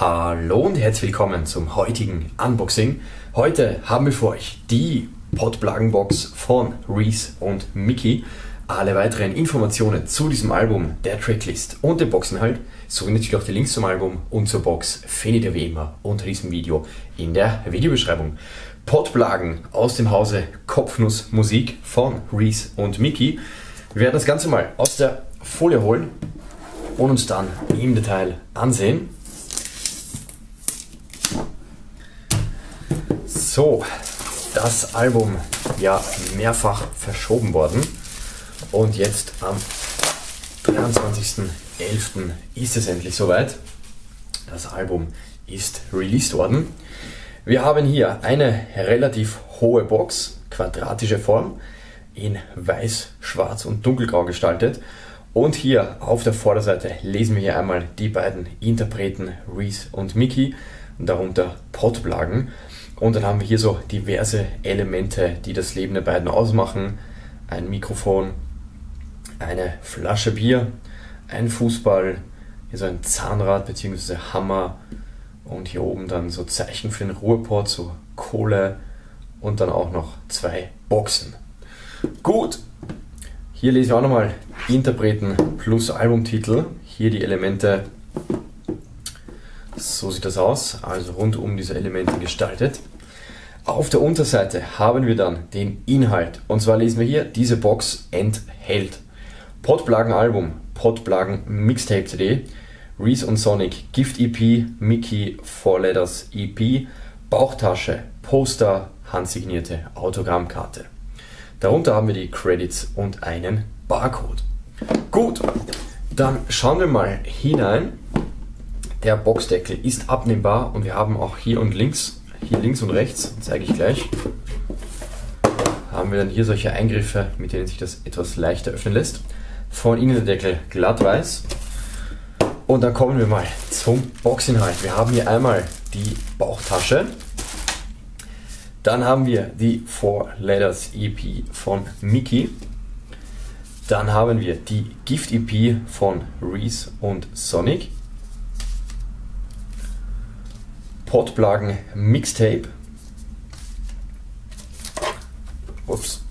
Hallo und herzlich willkommen zum heutigen Unboxing. Heute haben wir für euch die Podplagenbox von Reese und Mickey. Alle weiteren Informationen zu diesem Album, der Tracklist und dem Boxinhalt, sowie natürlich auch die Links zum Album und zur Box findet ihr wie immer unter diesem Video in der Videobeschreibung. Podplagen aus dem Hause Kopfnuss Musik von Reese und Mickey. Wir werden das Ganze mal aus der Folie holen und uns dann im Detail ansehen. So, das Album ja mehrfach verschoben worden und jetzt am 23.11. ist es endlich soweit. Das Album ist released worden. Wir haben hier eine relativ hohe Box, quadratische Form, in weiß, schwarz und dunkelgrau gestaltet. Und hier auf der Vorderseite lesen wir hier einmal die beiden Interpreten Reese und Mickey, darunter Potplagen. Und dann haben wir hier so diverse Elemente, die das Leben der beiden ausmachen. Ein Mikrofon, eine Flasche Bier, ein Fußball, hier so ein Zahnrad bzw. Hammer und hier oben dann so Zeichen für den Ruheport, so Kohle und dann auch noch zwei Boxen. Gut, hier lesen wir auch nochmal Interpreten plus Albumtitel. Hier die Elemente so sieht das aus, also rund um diese Elemente gestaltet. Auf der Unterseite haben wir dann den Inhalt. Und zwar lesen wir hier, diese Box enthält Podplagen Album, Podplagen Mixtape CD, Reese und Sonic Gift EP, Mickey 4 Letters EP, Bauchtasche, Poster, handsignierte Autogrammkarte. Darunter haben wir die Credits und einen Barcode. Gut, dann schauen wir mal hinein. Der Boxdeckel ist abnehmbar und wir haben auch hier und links, hier links und rechts, zeige ich gleich, haben wir dann hier solche Eingriffe, mit denen sich das etwas leichter öffnen lässt. Von innen der Deckel glatt weiß. Und dann kommen wir mal zum Boxinhalt. Wir haben hier einmal die Bauchtasche. Dann haben wir die Four Letters EP von Mickey. Dann haben wir die Gift EP von Reese und Sonic. Potplagen Mixtape. Ups.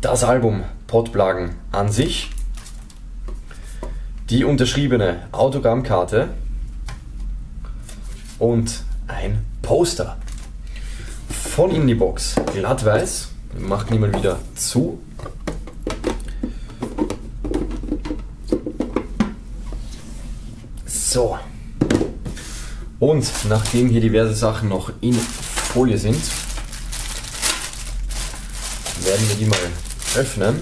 Das Album Potplagen an sich. Die unterschriebene Autogrammkarte und ein Poster. Von in die Box glatt weiß, macht niemand wieder zu. So, und nachdem hier diverse Sachen noch in Folie sind, werden wir die mal öffnen.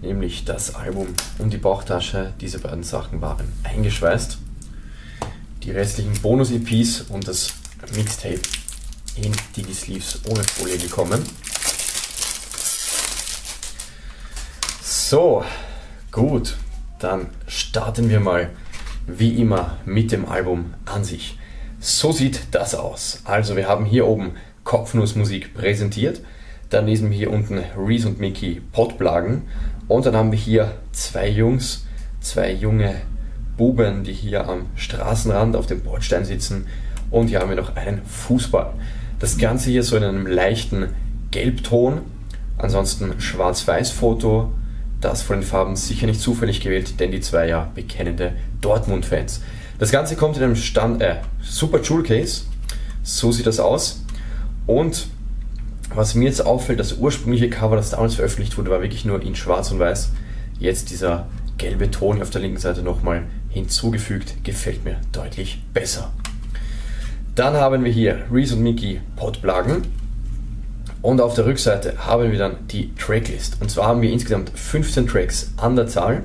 Nämlich das Album und die Bauchtasche. Diese beiden Sachen waren eingeschweißt. Die restlichen Bonus-EPs und das Mixtape in Digi-Sleeves ohne Folie gekommen. So, gut. Dann starten wir mal wie immer mit dem Album an sich. So sieht das aus. Also wir haben hier oben Kopfnussmusik präsentiert. Dann lesen wir hier unten Reese und Mickey Potplagen. Und dann haben wir hier zwei Jungs, zwei junge Buben, die hier am Straßenrand auf dem Bordstein sitzen. Und hier haben wir noch einen Fußball. Das Ganze hier so in einem leichten Gelbton. Ansonsten Schwarz-Weiß-Foto das von den Farben sicher nicht zufällig gewählt, denn die zwei ja bekennende Dortmund-Fans. Das Ganze kommt in einem Stand, äh, Super Jewel Case. So sieht das aus. Und was mir jetzt auffällt, das ursprüngliche Cover, das damals veröffentlicht wurde, war wirklich nur in schwarz und weiß. Jetzt dieser gelbe Ton auf der linken Seite nochmal hinzugefügt, gefällt mir deutlich besser. Dann haben wir hier Reese und Mickey Potplagen. Und auf der Rückseite haben wir dann die Tracklist. Und zwar haben wir insgesamt 15 Tracks an der Zahl.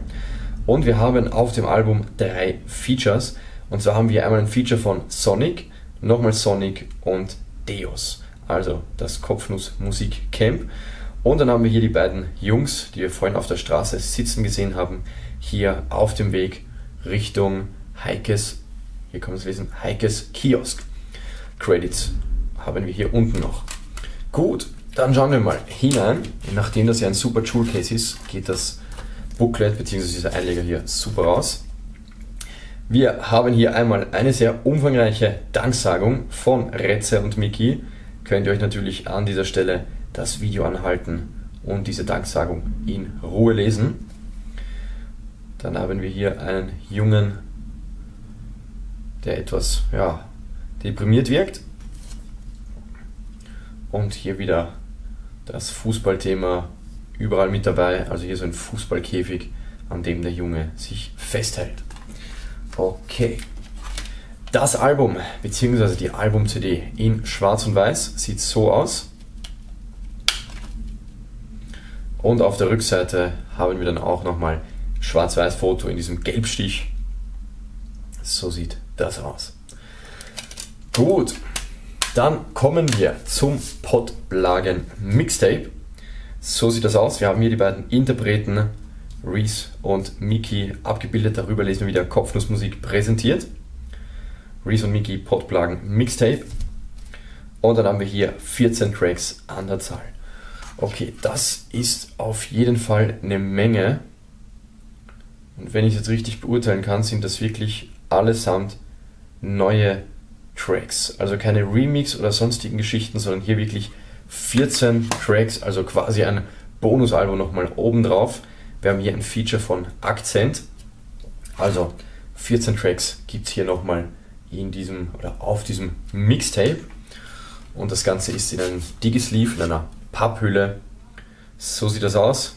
Und wir haben auf dem Album drei Features. Und zwar haben wir einmal ein Feature von Sonic, nochmal Sonic und Deus. Also das Kopfnuss Musik Camp. Und dann haben wir hier die beiden Jungs, die wir vorhin auf der Straße sitzen gesehen haben, hier auf dem Weg Richtung Heikes, hier kann man es lesen, Heikes Kiosk. Credits haben wir hier unten noch. Gut, dann schauen wir mal hinein. Nachdem das ja ein super Jewel Case ist, geht das Booklet bzw. dieser Einleger hier super raus. Wir haben hier einmal eine sehr umfangreiche Danksagung von Retze und Miki. Könnt ihr euch natürlich an dieser Stelle das Video anhalten und diese Danksagung in Ruhe lesen. Dann haben wir hier einen Jungen, der etwas ja, deprimiert wirkt. Und hier wieder das Fußballthema überall mit dabei. Also hier so ein Fußballkäfig, an dem der Junge sich festhält. Okay. Das Album bzw. die Album-CD in Schwarz und Weiß sieht so aus. Und auf der Rückseite haben wir dann auch nochmal Schwarz-Weiß-Foto in diesem Gelbstich. So sieht das aus. Gut, dann kommen wir zum Podblagen Mixtape. So sieht das aus. Wir haben hier die beiden Interpreten Reese und Miki abgebildet. Darüber lesen wir wieder Kopfnussmusik präsentiert. Reese und Miki Podblagen Mixtape. Und dann haben wir hier 14 Tracks an der Zahl. Okay, das ist auf jeden Fall eine Menge. Und wenn ich es jetzt richtig beurteilen kann, sind das wirklich allesamt neue Tracks. Also keine Remix oder sonstigen Geschichten, sondern hier wirklich 14 Tracks, also quasi ein Bonusalbum nochmal obendrauf. Wir haben hier ein Feature von Akzent. Also 14 Tracks gibt es hier nochmal in diesem oder auf diesem Mixtape. Und das Ganze ist in einem Digisleeve, in einer Papphülle. So sieht das aus.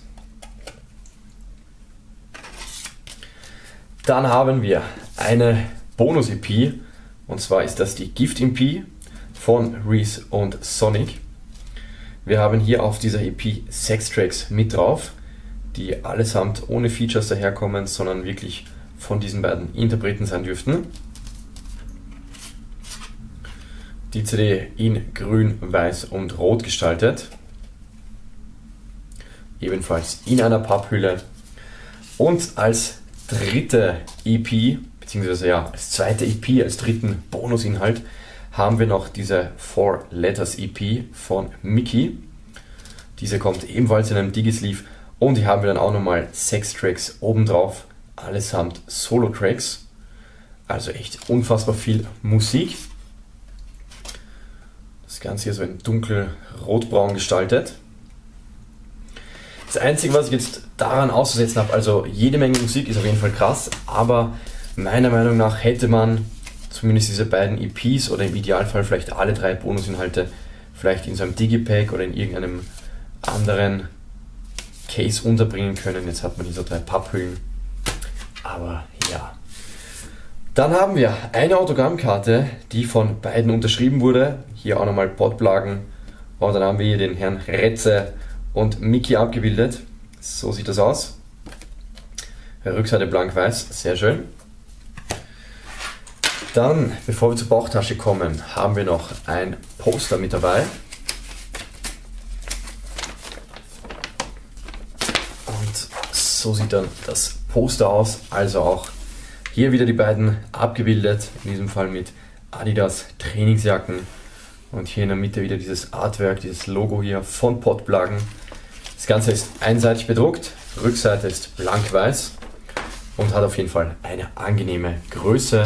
Dann haben wir eine Bonus-EP und zwar ist das die Gift EP von Reese und Sonic. Wir haben hier auf dieser EP sechs Tracks mit drauf, die allesamt ohne Features daherkommen, sondern wirklich von diesen beiden Interpreten sein dürften. Die CD in grün, weiß und rot gestaltet. Ebenfalls in einer Papphülle. Und als dritte EP beziehungsweise ja, als zweite EP, als dritten Bonusinhalt, haben wir noch diese Four Letters EP von Mickey. Diese kommt ebenfalls in einem Digisleeve und hier haben wir dann auch nochmal sechs Tracks obendrauf, allesamt Solo-Tracks. Also echt unfassbar viel Musik. Das Ganze hier so in dunkel rotbraun gestaltet. Das Einzige, was ich jetzt daran auszusetzen habe, also jede Menge Musik ist auf jeden Fall krass, aber Meiner Meinung nach hätte man zumindest diese beiden EPs oder im Idealfall vielleicht alle drei Bonusinhalte vielleicht in so einem Digipack oder in irgendeinem anderen Case unterbringen können. Jetzt hat man diese drei Papphüllen. Aber ja. Dann haben wir eine Autogrammkarte, die von beiden unterschrieben wurde. Hier auch nochmal Podplagen. Und dann haben wir hier den Herrn Retze und Mickey abgebildet. So sieht das aus. Rückseite blank-weiß, sehr schön. Dann, bevor wir zur Bauchtasche kommen, haben wir noch ein Poster mit dabei. Und so sieht dann das Poster aus. Also auch hier wieder die beiden abgebildet, in diesem Fall mit Adidas Trainingsjacken. Und hier in der Mitte wieder dieses Artwork, dieses Logo hier von Potplagen. Das Ganze ist einseitig bedruckt, Rückseite ist blank-weiß und hat auf jeden Fall eine angenehme Größe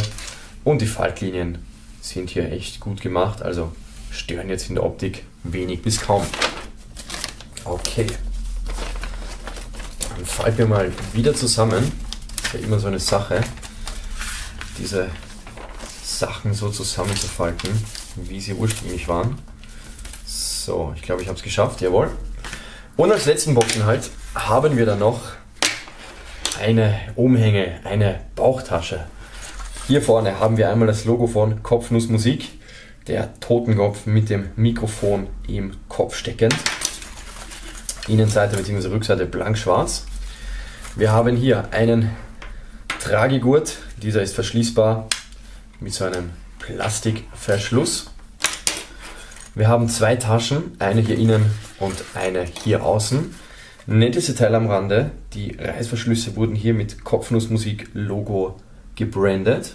und die Faltlinien sind hier echt gut gemacht, also stören jetzt in der Optik wenig bis kaum. Okay. Dann falten wir mal wieder zusammen. Ist ja immer so eine Sache, diese Sachen so zusammenzufalten, wie sie ursprünglich waren. So, ich glaube, ich habe es geschafft, jawohl. Und als letzten Boxenhalt haben wir dann noch eine Umhänge, eine Bauchtasche. Hier vorne haben wir einmal das Logo von Kopfnuss Musik, der Totenkopf mit dem Mikrofon im Kopf steckend. Innenseite bzw. Rückseite blank-schwarz. Wir haben hier einen Tragegurt, dieser ist verschließbar mit so einem Plastikverschluss. Wir haben zwei Taschen, eine hier innen und eine hier außen. Nettes Detail am Rande, die Reißverschlüsse wurden hier mit Kopfnussmusik Logo gebrandet.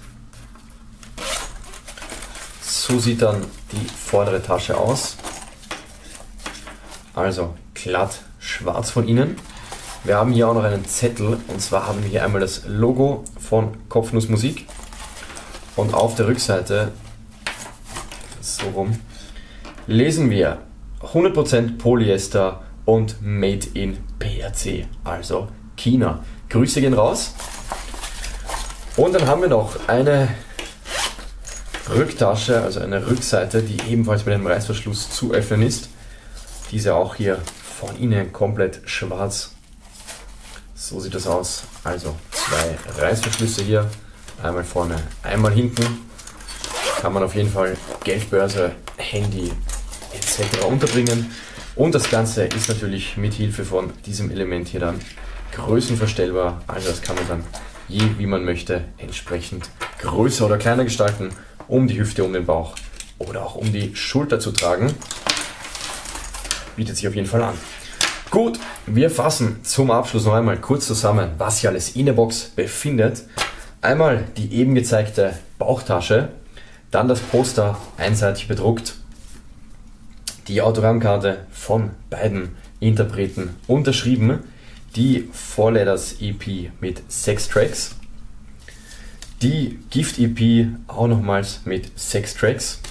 So sieht dann die vordere Tasche aus. Also glatt schwarz von innen. Wir haben hier auch noch einen Zettel und zwar haben wir hier einmal das Logo von Kopfnuss Musik Und auf der Rückseite, so rum, lesen wir 100% Polyester und Made in PRC, also China. Grüße gehen raus. Und dann haben wir noch eine Rücktasche, also eine Rückseite, die ebenfalls mit einem Reißverschluss zu öffnen ist. Diese auch hier von innen komplett schwarz. So sieht das aus. Also zwei Reißverschlüsse hier, einmal vorne, einmal hinten. Kann man auf jeden Fall Geldbörse, Handy etc. unterbringen. Und das Ganze ist natürlich mit Hilfe von diesem Element hier dann größenverstellbar. Also das kann man dann je wie man möchte entsprechend größer oder kleiner gestalten, um die Hüfte, um den Bauch oder auch um die Schulter zu tragen. Bietet sich auf jeden Fall an. Gut, wir fassen zum Abschluss noch einmal kurz zusammen, was sich alles in der Box befindet. Einmal die eben gezeigte Bauchtasche, dann das Poster einseitig bedruckt, die Autogrammkarte von beiden Interpreten unterschrieben, die Vorleders EP mit sechs Tracks, die Gift EP auch nochmals mit sechs Tracks,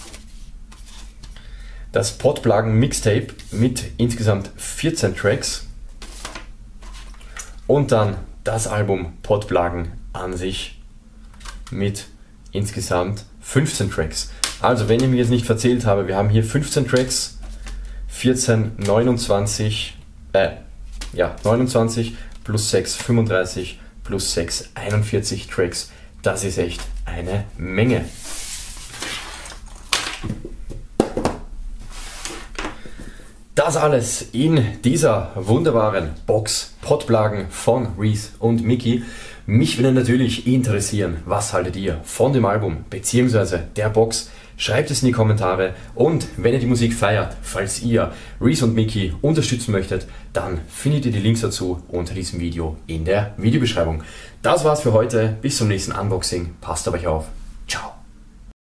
das Potplagen Mixtape mit insgesamt 14 Tracks. Und dann das Album Potplagen an sich mit insgesamt 15 Tracks. Also, wenn ich mir jetzt nicht verzählt habe, wir haben hier 15 Tracks 14, 29, äh, ja, 29 plus 6, 35 plus 6, 41 Tracks. Das ist echt eine Menge. Das alles in dieser wunderbaren Box Potplagen von Reese und Mickey. Mich würde natürlich interessieren, was haltet ihr von dem Album bzw. der Box? Schreibt es in die Kommentare und wenn ihr die Musik feiert, falls ihr Reese und Mickey unterstützen möchtet, dann findet ihr die Links dazu unter diesem Video in der Videobeschreibung. Das war's für heute. Bis zum nächsten Unboxing. Passt auf euch auf. Ciao.